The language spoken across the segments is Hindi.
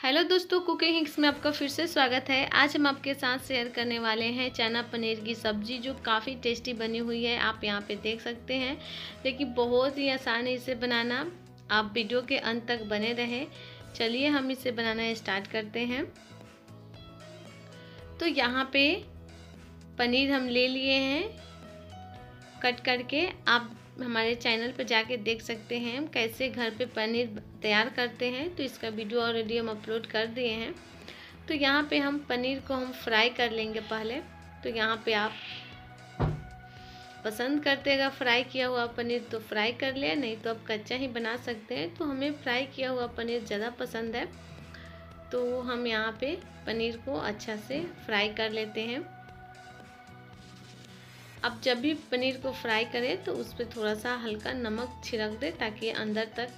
हेलो दोस्तों, कुकिंग हिंक्स में आपका फिर से स्वागत है। आज हम आपके साथ शेयर करने वाले हैं चना पनीर की सब्ज़ी, जो काफ़ी टेस्टी बनी हुई है। आप यहाँ पे देख सकते हैं लेकिन बहुत ही आसान है इसे बनाना। आप वीडियो के अंत तक बने रहें। चलिए हम इसे बनाना स्टार्ट करते हैं। तो यहाँ पे पनीर हम ले लिए हैं, कट करके। आप हमारे चैनल पर जाके देख सकते हैं हम कैसे घर पे पनीर तैयार करते हैं। तो इसका वीडियो ऑलरेडी हम अपलोड कर दिए हैं। तो यहाँ पे हम पनीर को हम फ्राई कर लेंगे पहले। तो यहाँ पे आप पसंद करते अगर फ्राई किया हुआ पनीर तो फ्राई कर ले, नहीं तो आप कच्चा ही बना सकते हैं। तो हमें फ्राई किया हुआ पनीर ज़्यादा पसंद है। तो हम यहाँ पे पनीर को अच्छा से फ्राई कर लेते हैं। अब जब भी पनीर को फ्राई करें तो उस पर थोड़ा सा हल्का नमक छिड़क दें ताकि अंदर तक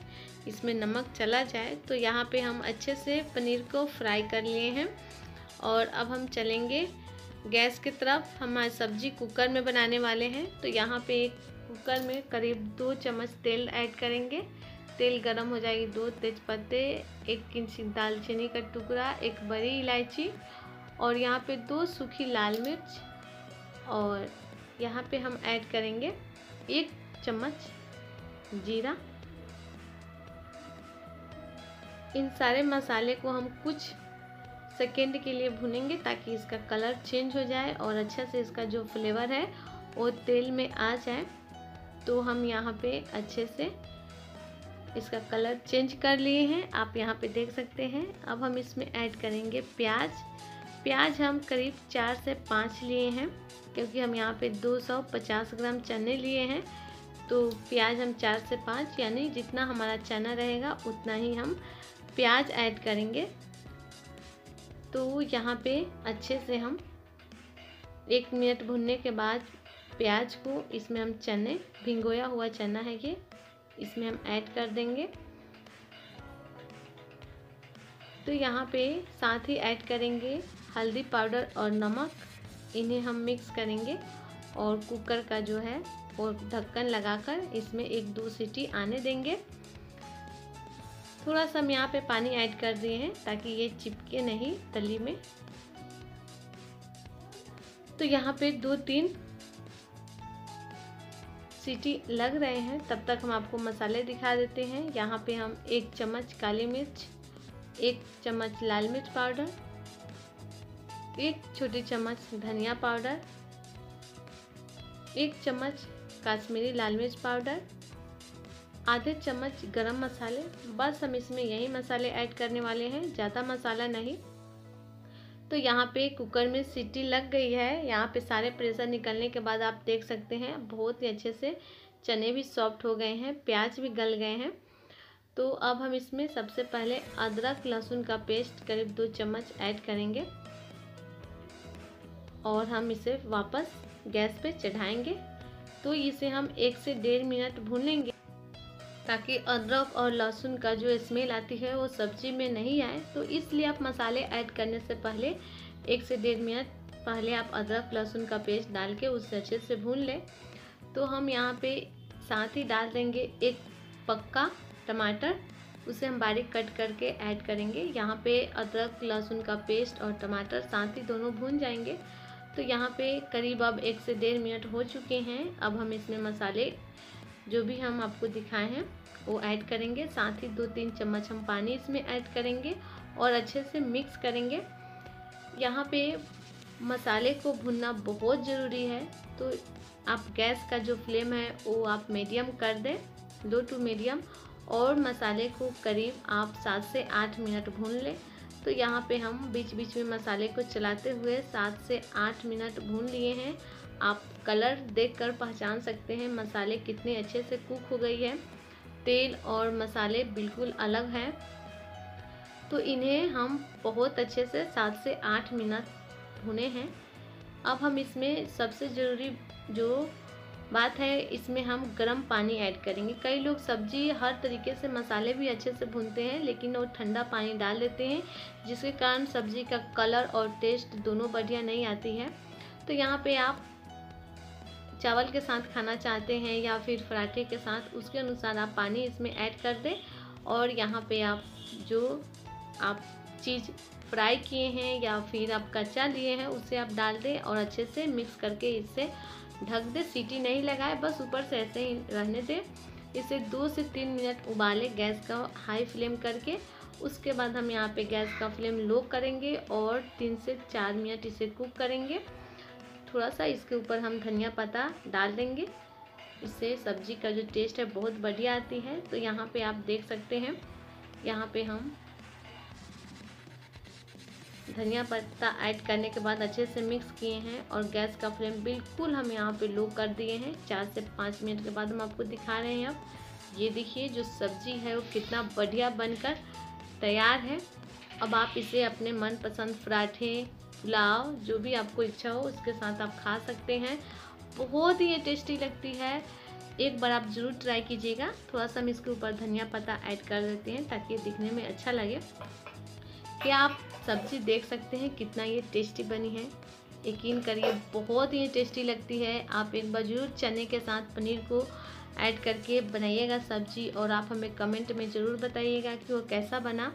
इसमें नमक चला जाए। तो यहाँ पे हम अच्छे से पनीर को फ्राई कर लिए हैं। और अब हम चलेंगे गैस की तरफ़। हमारी सब्ज़ी कुकर में बनाने वाले हैं। तो यहाँ पे एक कुकर में करीब दो चम्मच तेल ऐड करेंगे। तेल गरम हो जाएगी दो तेज़पत्ते, एक इंच दालचीनी का टुकड़ा, एक बड़ी इलायची और यहाँ पे दो सूखी लाल मिर्च और यहाँ पे हम ऐड करेंगे एक चम्मच जीरा। इन सारे मसाले को हम कुछ सेकेंड के लिए भुनेंगे ताकि इसका कलर चेंज हो जाए और अच्छा से इसका जो फ्लेवर है वो तेल में आ जाए। तो हम यहाँ पे अच्छे से इसका कलर चेंज कर लिए हैं। आप यहाँ पे देख सकते हैं। अब हम इसमें ऐड करेंगे प्याज। प्याज हम करीब चार से पाँच लिए हैं, क्योंकि हम यहाँ पे 250 ग्राम चने लिए हैं। तो प्याज हम चार से पाँच, यानी जितना हमारा चना रहेगा, उतना ही हम प्याज ऐड करेंगे। तो यहाँ पे अच्छे से हम एक मिनट भुनने के बाद प्याज को इसमें हम चने, भिंगोया हुआ चना है ये, इसमें हम ऐड कर देंगे। तो यहाँ पे साथ ही ऐड करेंगे हल्दी पाउडर और नमक। इन्हें हम मिक्स करेंगे और कुकर का जो है वो ढक्कन लगाकर इसमें एक दो सीटी आने देंगे। थोड़ा सा हम यहाँ पे पानी ऐड कर दिए हैं ताकि ये चिपके नहीं तली में। तो यहाँ पे दो तीन सीटी लग रहे हैं। तब तक हम आपको मसाले दिखा देते हैं। यहाँ पे हम एक चम्मच काली मिर्च एक चम्मच लाल मिर्च पाउडर, एक छोटी चम्मच धनिया पाउडर, एक चम्मच काश्मीरी लाल मिर्च पाउडर, आधे चम्मच गरम मसाले। बस हम इसमें यही मसाले ऐड करने वाले हैं, ज़्यादा मसाला नहीं। तो यहाँ पे कुकर में सीटी लग गई है। यहाँ पे सारे प्रेशर निकलने के बाद आप देख सकते हैं, बहुत ही अच्छे से चने भी सॉफ्ट हो गए हैं, प्याज भी गल गए हैं। तो अब हम इसमें सबसे पहले अदरक लहसुन का पेस्ट करीब दो चम्मच ऐड करेंगे और हम इसे वापस गैस पे चढ़ाएँगे। तो इसे हम एक से डेढ़ मिनट भून लेंगे ताकि अदरक और लहसुन का जो स्मेल आती है वो सब्ज़ी में नहीं आए। तो इसलिए आप मसाले ऐड करने से पहले एक से डेढ़ मिनट पहले आप अदरक, लहसुन का पेस्ट डाल के उसे अच्छे से भून लें। तो हम यहाँ पे साथ ही डाल देंगे एक पक्का टमाटर, उसे हम बारीक कट करके ऐड करेंगे। यहाँ पे अदरक, लहसुन का पेस्ट और टमाटर साथ ही दोनों भून जाएँगे। तो यहाँ पे करीब अब एक से डेढ़ मिनट हो चुके हैं। अब हम इसमें मसाले, जो भी हम आपको दिखाए हैं, वो ऐड करेंगे। साथ ही दो तीन चम्मच हम पानी इसमें ऐड करेंगे और अच्छे से मिक्स करेंगे। यहाँ पे मसाले को भुनना बहुत ज़रूरी है। तो आप गैस का जो फ्लेम है, वो आप मीडियम कर दें। लो टू मीडियम और मसाले को करीब आप सात से आठ मिनट भून लें। तो यहाँ पे हम बीच बीच में मसाले को चलाते हुए सात से आठ मिनट भून लिए हैं। आप कलर देखकर पहचान सकते हैं मसाले कितने अच्छे से कुक हो गई है। तेल और मसाले बिल्कुल अलग हैं। तो इन्हें हम बहुत अच्छे से सात से आठ मिनट भुने हैं। अब हम इसमें सबसे ज़रूरी जो बात है, इसमें हम गर्म पानी ऐड करेंगे। कई लोग सब्ज़ी हर तरीके से मसाले भी अच्छे से भूनते हैं, लेकिन वो ठंडा पानी डाल देते हैं, जिसके कारण सब्ज़ी का कलर और टेस्ट दोनों बढ़िया नहीं आती है। तो यहाँ पे आप चावल के साथ खाना चाहते हैं या फिर पराठे के साथ, उसके अनुसार आप पानी इसमें ऐड कर दें। और यहाँ पे आप जो आप चीज़ फ्राई किए हैं या फिर आप कच्चा लिए हैं, उसे आप डाल दें और अच्छे से मिक्स करके इससे ढक दे, सीटी नहीं लगाए, बस ऊपर से ऐसे ही रहने दें। इसे दो से तीन मिनट उबाले गैस का हाई फ्लेम करके, उसके बाद हम यहाँ पे गैस का फ्लेम लो करेंगे और तीन से चार मिनट इसे कुक करेंगे। थोड़ा सा इसके ऊपर हम धनिया पत्ता डाल देंगे। इससे सब्ज़ी का जो टेस्ट है बहुत बढ़िया आती है। तो यहाँ पे आप देख सकते हैं, यहाँ पे हम धनिया पत्ता ऐड करने के बाद अच्छे से मिक्स किए हैं और गैस का फ्लेम बिल्कुल हम यहाँ पे लो कर दिए हैं। चार से पाँच मिनट के बाद हम आपको दिखा रहे हैं अब। ये देखिए जो सब्ज़ी है वो कितना बढ़िया बनकर तैयार है। अब आप इसे अपने मनपसंद पराठे, पुलाव, जो भी आपको इच्छा हो, उसके साथ आप खा सकते हैं। बहुत ही टेस्टी लगती है। एक बार आप ज़रूर ट्राई कीजिएगा। थोड़ा सा हम इसके ऊपर धनिया पत्ता ऐड कर देते हैं ताकि दिखने में अच्छा लगे। क्या आप सब्ज़ी देख सकते हैं, कितना ये टेस्टी बनी है। यकीन करिए, बहुत ही टेस्टी लगती है। आप एक बार ज़रूर चने के साथ पनीर को ऐड करके बनाइएगा सब्ज़ी और आप हमें कमेंट में ज़रूर बताइएगा कि वो कैसा बना।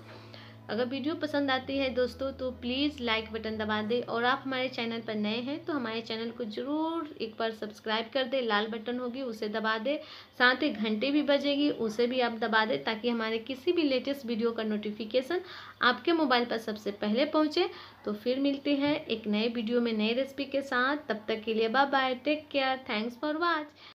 अगर वीडियो पसंद आती है दोस्तों तो प्लीज़ लाइक बटन दबा दें। और आप हमारे चैनल पर नए हैं तो हमारे चैनल को ज़रूर एक बार सब्सक्राइब कर दें। लाल बटन होगी, उसे दबा दें। साथ ही घंटे भी बजेगी, उसे भी आप दबा दें, ताकि हमारे किसी भी लेटेस्ट वीडियो का नोटिफिकेशन आपके मोबाइल पर सबसे पहले पहुँचे। तो फिर मिलते हैं एक नए वीडियो में नए रेसिपी के साथ। तब तक के लिए bye bye take care thanks for watch